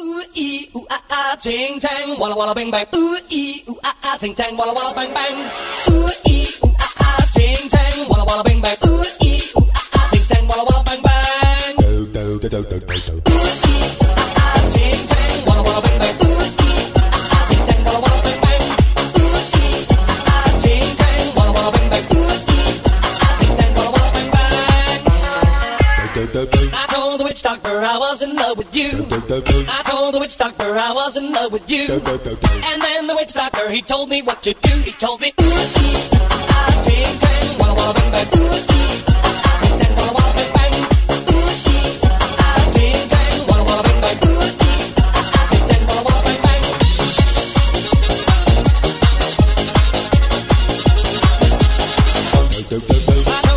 Ooh ee ooh ah ah, ting tang, walla walla bang bang. Ooh ee ooh ah ah, ting tang, walla walla bang bang. Ooh ee ooh ah ah, ting tang, walla walla bang bang. Ooh ee ooh ah ah, ting tang, walla walla bang bang. Do do do do do do. I told the witch doctor I was in love with you. I told the witch doctor I was in love with you. And then the witch doctor he told me what to do. He told me ooh ee ah ah ting tang wah wah bang bang ooh ee ah ah ting tang wah wah bang bang ooh ee ah, ting tang wah wah bang bang ah, bang bang.